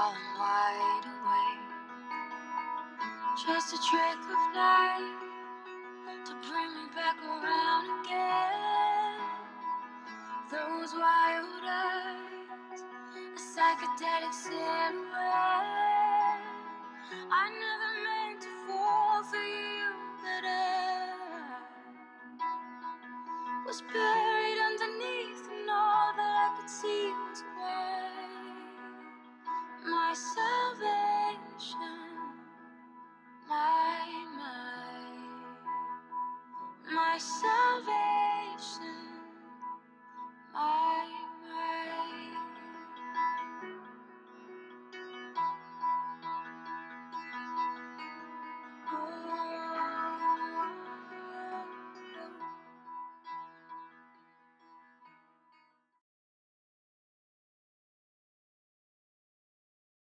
while I'm wide awake. Just a trick of night to bring me back around again. Those wild eyes, a psychedelic silhouette. I never meant to fall for you, but I was better. My salvation, my, my, my salvation.